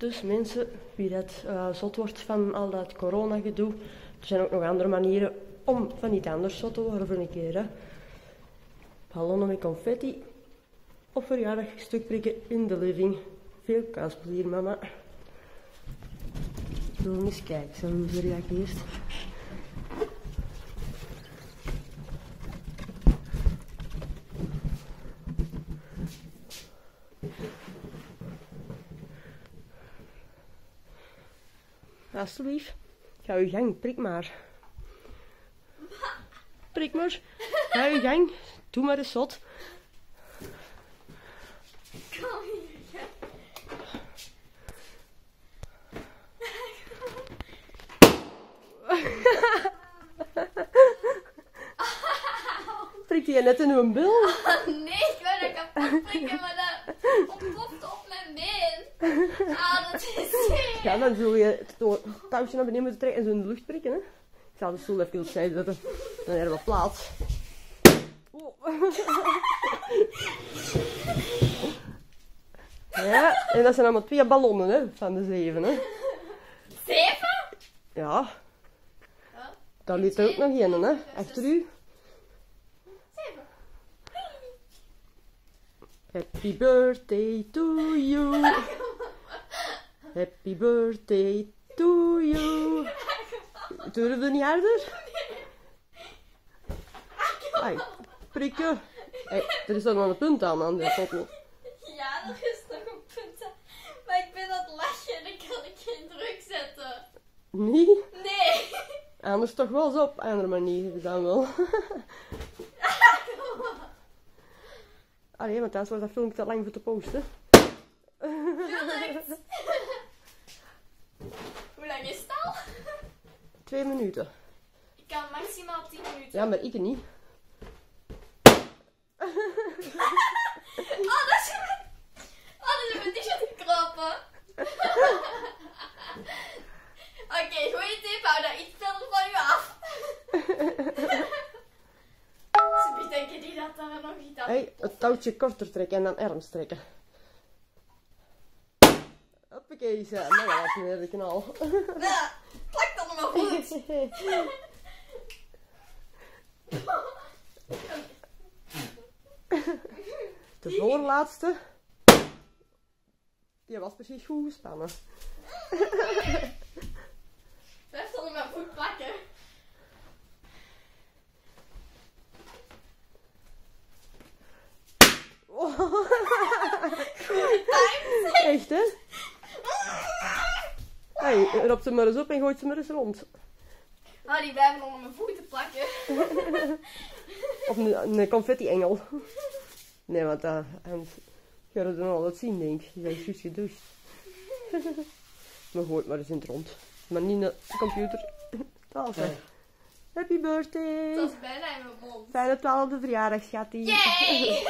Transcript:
Dus mensen, wie dat uh, zot wordt van al dat corona-gedoe, er zijn ook nog andere manieren om van iets anders zot te worden voor een keer. Hè. Ballonnen met confetti of verjaardag stuk prikken in de living. Veel kaasplezier, mama. We eens kijken, zullen we reageert? Alsjeblieft. Ga je gang, prik maar. Prik maar. Ga je gang. Doe maar eens zot. Kom hier. Prikte je net in uw bil? nee, ik wou dat kapot prikken, maar dat ontploft op mijn been. Ah, dat is. Ja, dan zul je het touwtje naar beneden moeten trekken en zo in de lucht prikken. Hè? Ik zal de stoel even opzij zetten. Dan hebben we plaats. Oh. Ja, en dat zijn allemaal twee ballonnen hè, van de zeven. Hè. Zeven? Ja, Ja. daar ligt er ook nog een, hè, achter u. Zeven. Happy birthday to you. Happy birthday to you. Durf je niet harder? Ai, prikken. Hey, er is dan nog een punt aan aan de potlood. Ja, er is nog een punt. aan. Maar ik ben aan het lachen en dan kan ik geen druk zetten. Nee, Nee. anders toch wel zo op andere manier dan wel. Allee, want thuis was dat filmpje te lang voor te posten. Gelukt. Al? Twee minuten. Ik kan maximaal 10 minuten. Ja, maar ik niet. Oh, dat is mijn... Oh, dat is mijn t-shirt gekropen. Oké, goeie tip. Hou daar iets verder van u af. Ze denken die dat daar nog iets aan Hey, het touwtje korter trekken en dan arms trekken. Zo. Nou, dat was weer de knal. Ja, plak dan maar goed. De voorlaatste. Die was precies goed gespannen. Blijf dan maar goed plakken. Echt, hè? Hey, ropt ze maar eens op en gooit ze maar eens rond. Oh, die blijven onder mijn voeten plakken. Of een, een confetti-engel. Nee, want uh, anders ga je dan al wat zien, denk ik. Je bent juist gedoucht. maar gooit maar eens in het rond. Maar niet naar de computer. Tafel. Happy birthday! Dat is bijna in mijn mond. Fijne twaalfde verjaardag, schattie. Yay!